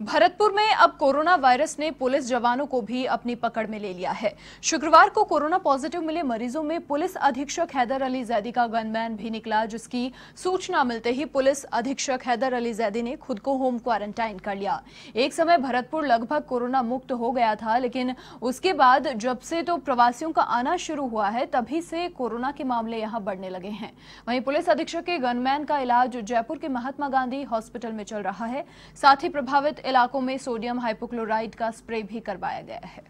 भरतपुर में अब corona virus ने पुलिस जवानों को भी अपनी पकड़ में ले लिया है। शुक्रवार को कोरोना पॉजिटिव मिले मरीजों में पुलिस अधीक्षक हैदर अली जैदी का गनमैन भी निकला, जिसकी सूचना मिलते ही पुलिस अधीक्षक हैदर अली जैदी ने खुद को होम क्वारंटाइन कर लिया। एक समय भरतपुर लगभग कोरोना मुक्त हो गया था, लेकिन उसके बाद जब से तो प्रवासियों का आना शुरू हुआ है, तभी से कोरोना के मामले यहाँ बढ़ने लगे हैं। वहीं पुलिस अधीक्षक के गनमैन का इलाज जयपुर के महात्मा गांधी हॉस्पिटल में चल रहा है। साथ ही प्रभावित इलाकों में सोडियम हाइपोक्लोराइड का स्प्रे भी करवाया गया है।